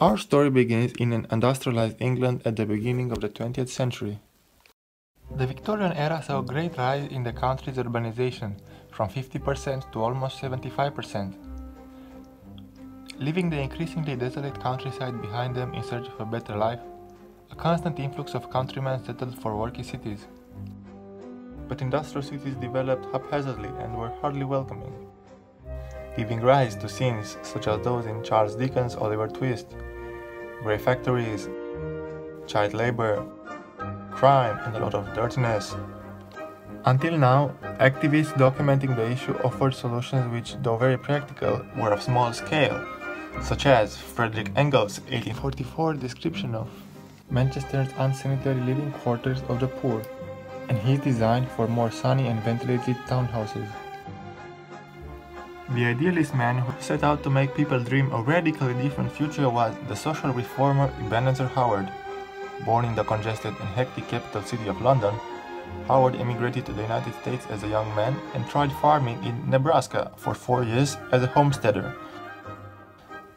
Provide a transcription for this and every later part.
Our story begins in an industrialized England at the beginning of the 20th century. The Victorian era saw a great rise in the country's urbanization, from 50% to almost 75%. Leaving the increasingly desolate countryside behind them in search of a better life, a constant influx of countrymen settled for work in cities. But industrial cities developed haphazardly and were hardly welcoming, giving rise to scenes such as those in Charles Dickens' Oliver Twist, grey factories, child labor, crime, and a lot of dirtiness. Until now, activists documenting the issue offered solutions which, though very practical, were of small scale, such as Frederick Engels' 1844 description of Manchester's unsanitary living quarters of the poor, and his design for more sunny and ventilated townhouses. The idealist man who set out to make people dream a radically different future was the social reformer Ebenezer Howard. Born in the congested and hectic capital city of London, Howard emigrated to the United States as a young man and tried farming in Nebraska for four years as a homesteader.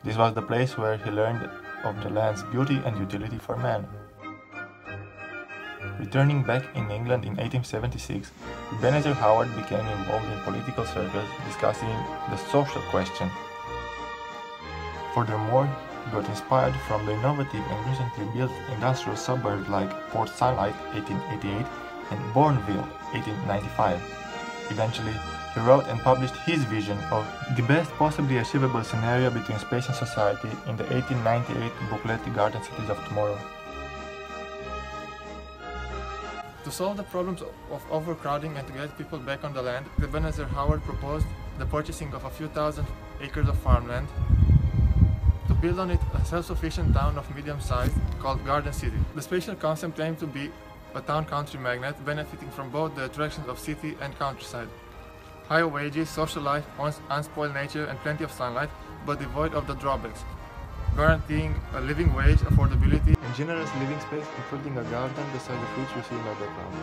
This was the place where he learned of the land's beauty and utility for man. Returning back in England in 1876, Ebenezer Howard became involved in political circles discussing the social question. Furthermore, he got inspired from the innovative and recently built industrial suburbs like Port Sunlight 1888 and Bournville 1895. Eventually, he wrote and published his vision of the best possibly achievable scenario between space and society in the 1898 booklet Garden Cities of Tomorrow. To solve the problems of overcrowding and to get people back on the land, Ebenezer Howard proposed the purchasing of a few thousand acres of farmland to build on it a self-sufficient town of medium size called Garden City. The spatial concept aimed to be a town-country magnet benefiting from both the attractions of city and countryside. High wages, social life, unspoiled nature and plenty of sunlight, but devoid of the drawbacks, guaranteeing a living wage, affordability, and generous living space, including a garden the size of which you see in the background.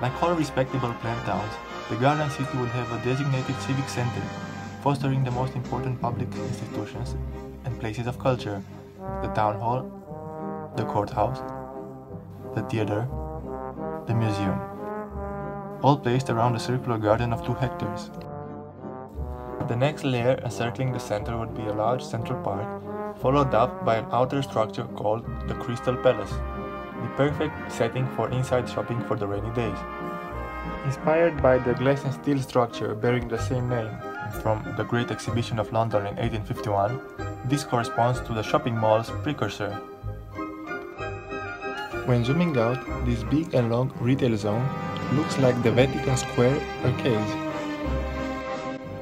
Like all respectable planned towns, the Garden City would have a designated civic center, fostering the most important public institutions and places of culture, the town hall, the courthouse, the theater, the museum, all placed around a circular garden of 2 hectares. The next layer encircling the center would be a large central park, followed up by an outer structure called the Crystal Palace, the perfect setting for inside shopping for the rainy days. Inspired by the glass and steel structure bearing the same name from the Great Exhibition of London in 1851, this corresponds to the shopping mall's precursor. When zooming out, this big and long retail zone looks like the Vatican Square arcades.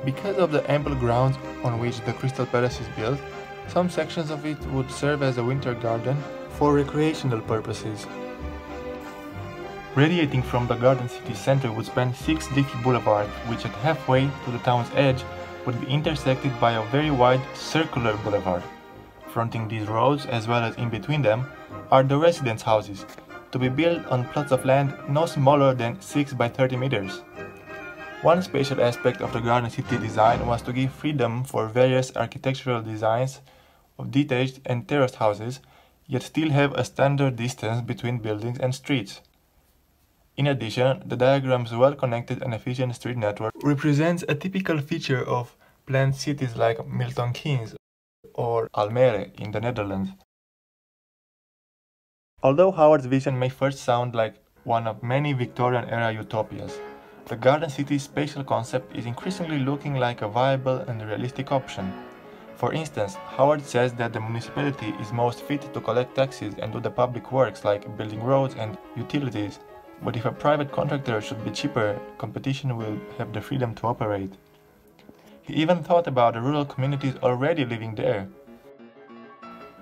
Because of the ample grounds on which the Crystal Palace is built, some sections of it would serve as a winter garden for recreational purposes. Radiating from the garden city center would span six leafy boulevards, which at halfway to the town's edge would be intersected by a very wide circular boulevard. Fronting these roads, as well as in between them, are the residence houses, to be built on plots of land no smaller than 6 by 30 meters. One special aspect of the Garden City design was to give freedom for various architectural designs of detached and terraced houses, yet still have a standard distance between buildings and streets. In addition, the diagram's well-connected and efficient street network represents a typical feature of planned cities like Milton Keynes or Almere in the Netherlands. Although Howard's vision may first sound like one of many Victorian-era utopias, the Garden City spatial concept is increasingly looking like a viable and realistic option. For instance, Howard says that the municipality is most fit to collect taxes and do the public works like building roads and utilities, but if a private contractor should be cheaper, competition will have the freedom to operate. He even thought about the rural communities already living there.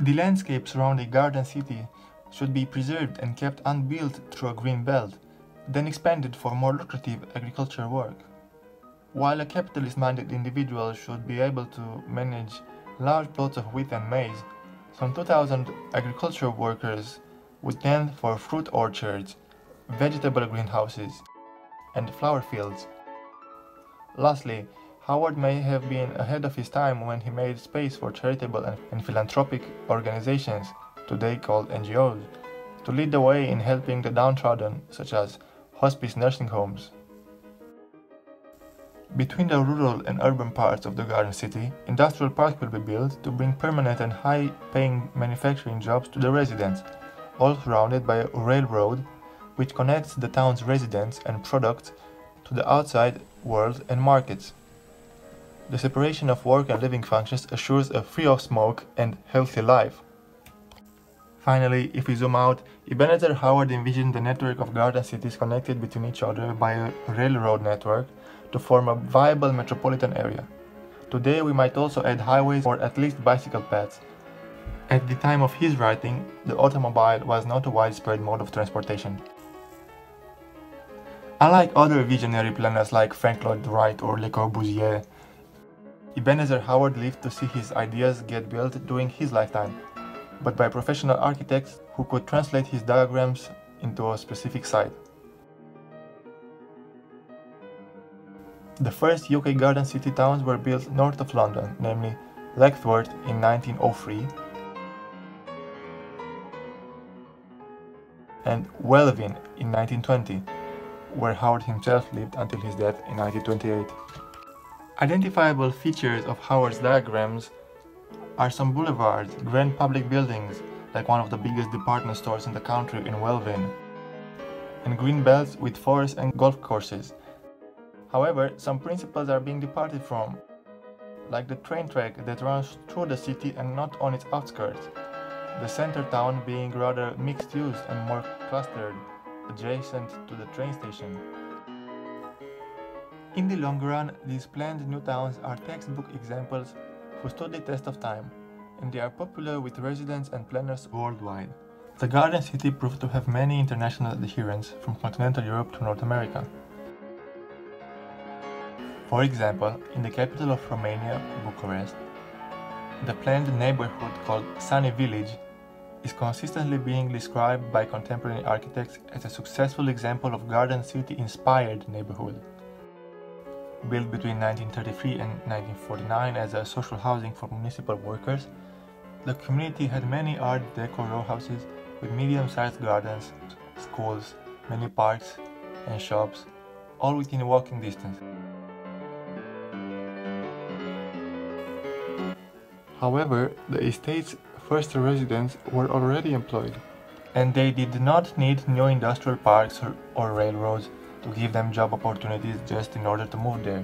The landscape surrounding Garden City should be preserved and kept unbuilt through a green belt, then expanded for more lucrative agricultural work. While a capitalist-minded individual should be able to manage large plots of wheat and maize, some 2,000 agricultural workers would tend for fruit orchards, vegetable greenhouses, and flower fields. Lastly, Howard may have been ahead of his time when he made space for charitable and philanthropic organizations, today called NGOs, to lead the way in helping the downtrodden, such as hospice nursing homes. Between the rural and urban parts of the Garden City, industrial parks will be built to bring permanent and high-paying manufacturing jobs to the residents, all surrounded by a railroad which connects the town's residents and products to the outside world and markets. The separation of work and living functions assures a free of smoke and healthy life. Finally, if we zoom out, Ebenezer Howard envisioned the network of garden cities connected between each other by a railroad network to form a viable metropolitan area. Today we might also add highways or at least bicycle paths. At the time of his writing, the automobile was not a widespread mode of transportation. Unlike other visionary planners like Frank Lloyd Wright or Le Corbusier, Ebenezer Howard lived to see his ideas get built during his lifetime, but by professional architects who could translate his diagrams into a specific site. The first UK garden city towns were built north of London, namely Letchworth in 1903 and Welwyn in 1920 where Howard himself lived until his death in 1928. Identifiable features of Howard's diagrams are some boulevards, grand public buildings, like one of the biggest department stores in the country in Welwyn, and green belts with forests and golf courses. However, some principles are being departed from, like the train track that runs through the city and not on its outskirts, the center town being rather mixed use and more clustered, adjacent to the train station. In the long run, these planned new towns are textbook examples who stood the test of time, and they are popular with residents and planners worldwide. The Garden City proved to have many international adherents from continental Europe to North America. For example, in the capital of Romania, Bucharest, the planned neighborhood called Sunny Village is consistently being described by contemporary architects as a successful example of Garden City-inspired neighborhood. Built between 1933 and 1949 as a social housing for municipal workers, the community had many Art Deco row houses with medium-sized gardens, schools, many parks and shops, all within walking distance. However, the estate's first residents were already employed, and they did not need new industrial parks or, or railroads to give them job opportunities just in order to move there.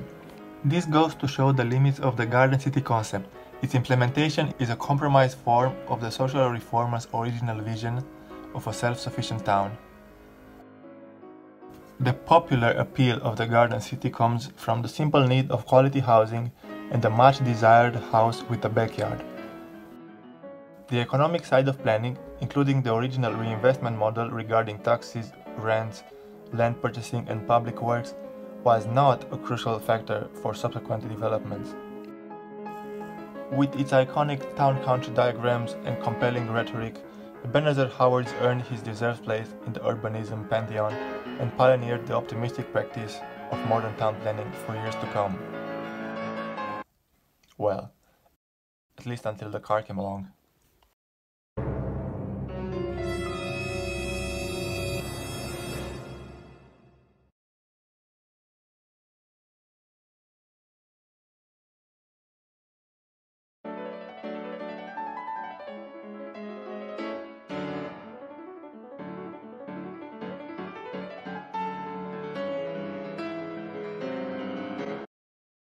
This goes to show the limits of the Garden City concept. Its implementation is a compromised form of the social reformers' original vision of a self-sufficient town. The popular appeal of the Garden City comes from the simple need of quality housing and the much desired house with a backyard. The economic side of planning, including the original reinvestment model regarding taxes, rents, land purchasing and public works, was not a crucial factor for subsequent developments. With its iconic town-country diagrams and compelling rhetoric, Ebenezer Howard earned his deserved place in the urbanism pantheon and pioneered the optimistic practice of modern town planning for years to come. Well, at least until the car came along.